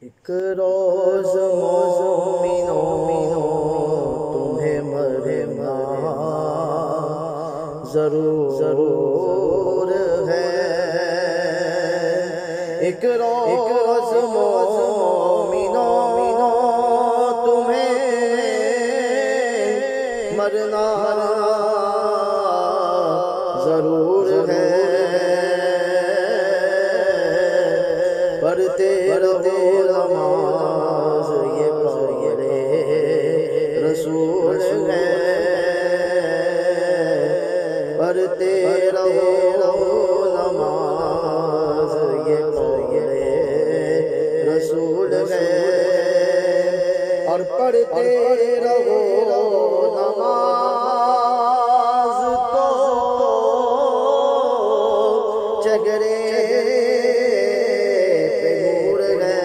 ایک روز مومنوں تمہیں مرنا ضرور ضرور ہے۔ ایک روز مومنوں پڑھتے رہو نماز یہ پڑھے رسول ہے اور پڑھتے رہو نماز تو چگرے پہ نور ہے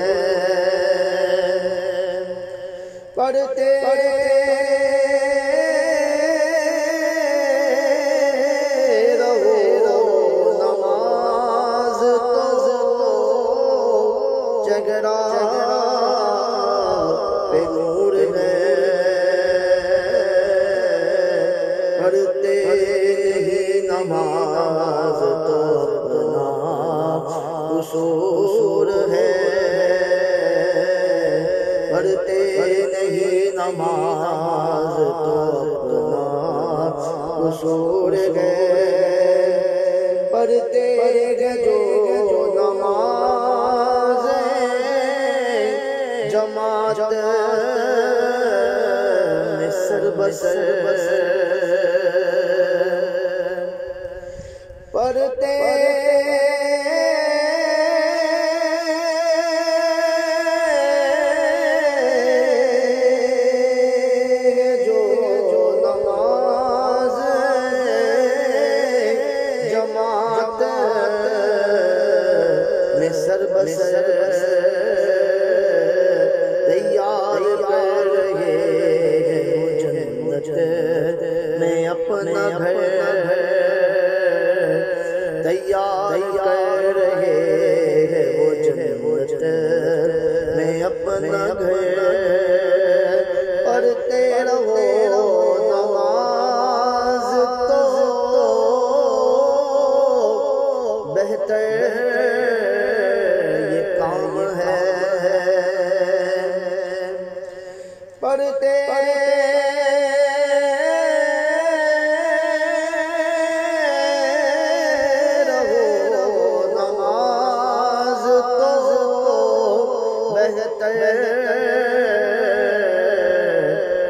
نماز تو اپنا قصور ہے۔ پڑھتے گے جو نماز جماعت میں سر بسر پڑھتے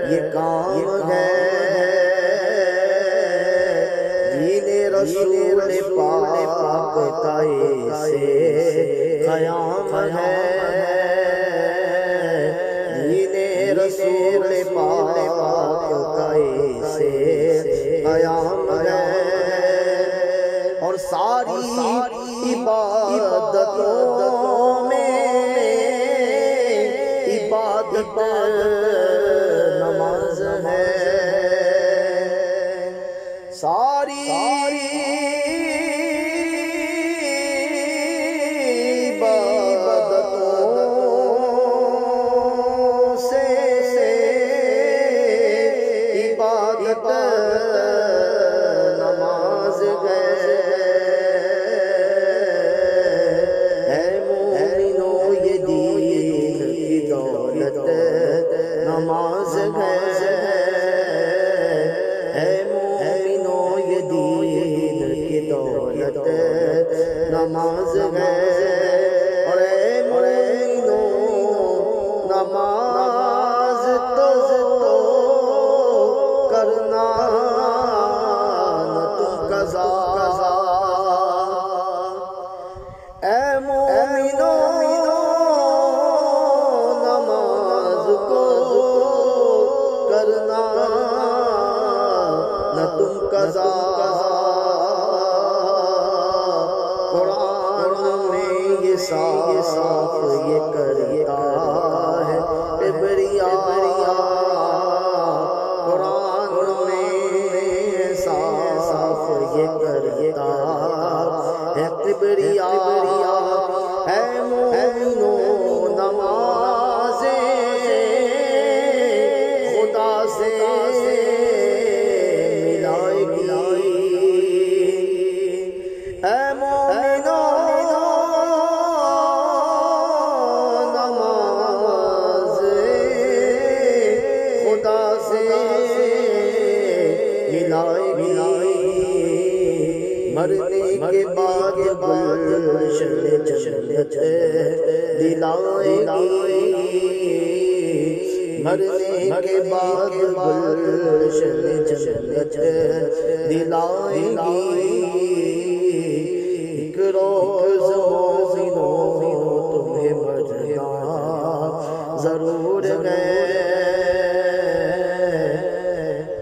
یہ کام ہے۔ رسول پاک کا ایسے قیام ہے۔ رسول پاک کا ایسے قیام ہے۔ اور ساری عبادتوں ساری دولت نماز ہے۔ صاف یہ کرتا ہے۔ عبریہ قرآن میں صاف یہ کرتا ہے۔ عبریہ جنت دلائے گی۔ مرنے کے بعد گلشن جنت دلائے گی۔ ایک روز مومنوں تمہیں مرنا ضرور گئے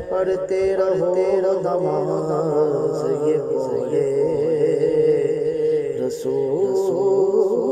پڑھتے رہو نماز یہ وہ Jesús.